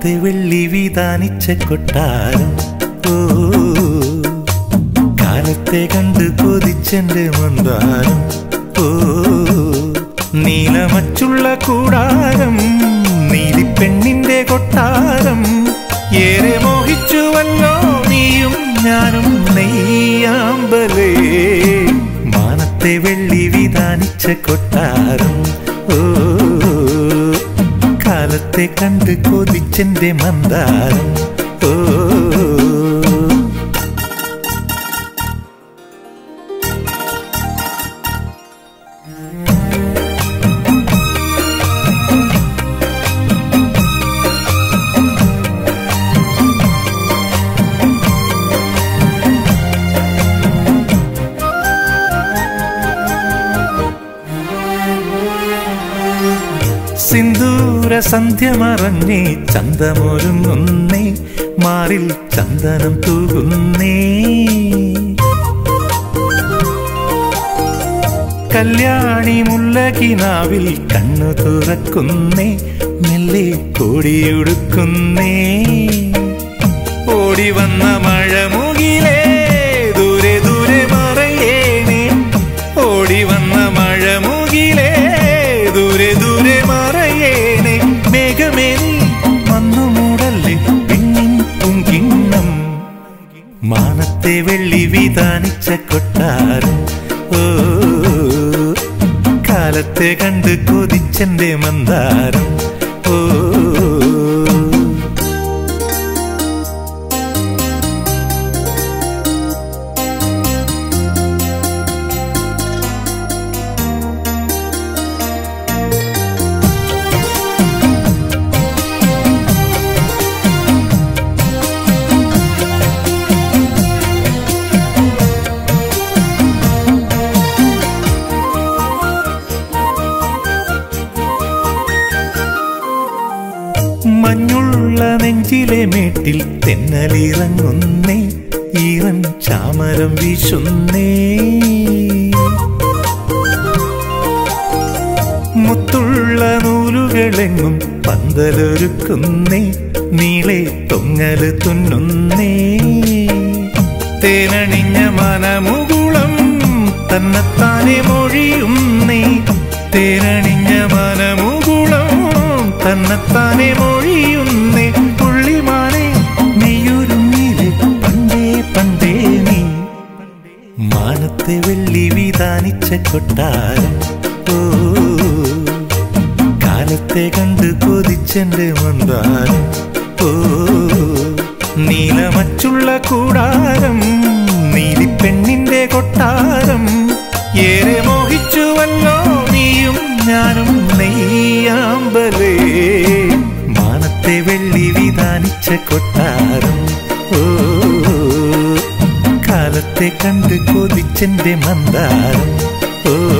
മാനത്തെ വെള്ളി വിതാനിച്ച കൊട്ടാരം. ഓ കാലത്തെ കണ്ട് കൊതിച്ചെന്റെ മന്ദാരം. ഓ നീലമച്ചുള്ള കൂടാരം നീലിപ്പെണ്ണിന്റെ കൊട്ടാരം. ഏറെ മോഹിച്ചുവല്ലോ നീയും ഞാനും നെയ്യാമ്പലേ. മാനത്തെ വെള്ളി വിധാനിച്ച കൊട്ടാരം. കണ്ട് കൊതിച്ചെന്റെ മന്ദാരം. സിന്ദൂര സന്ധ്യ മറഞ്ഞേ ചന്തമൊരുങ്ങുന്നേ മാറിൽ ചന്ദനം തൂകുന്നേ കല്യാണി മുല്ലകിനാവിൽ കണ്ണു തുറക്കുന്നേ മെല്ലെ കോടിയൊടുക്കുന്നേ ഓടി വന്ന മഴ മാനത്തെ വെള്ളി വിധാനിച്ച കൊട്ടാരം. ഓ കാലത്തെ കണ്ട് കൊതിച്ചെന്റെ മന്ദാരം. മഞ്ഞുള്ള നെഞ്ചിലെ മേട്ടിൽ തെന്നലിറങ്ങുന്നേ ഈറൻ ചാമരം വീശുന്നേ. മുത്തുള്ള നൂലുകളെങ്ങും പന്തലൊരുക്കുന്നേ നീളെ തൊങ്ങൽ തുന്നുന്നേ. തേനണിഞ്ഞ മനമുകുളം തന്നെത്താനെ മൊഴിയുന്നേ തേനണിഞ്ഞ മനമുകുളം തന്നെത്താനെ മൊഴിയുന്നേ പുള്ളിമാനെ. നീയൊരുങ്ങിൽ പണ്ടേ പണ്ടേ നീ. മാനത്തെ വെള്ളി വിധാനിച്ച കൊട്ടാരം. കാലത്തെ കണ്ട് കൊതിച്ചെന്റെ മന്ദാരം. ഓ നീലമച്ചുള്ള കൂടാരം. നീലിപ്പെണ്ണിന്റെ കൊട്ടാരം. ഞാനും നെയ്യാമ്പലേ. മാനത്തെ വെള്ളി വിധാനിച്ച കൊട്ടാരം. ഓ കാലത്തെ കണ്ട് കൊതിച്ചെന്റെ മന്ദാരം. ഓ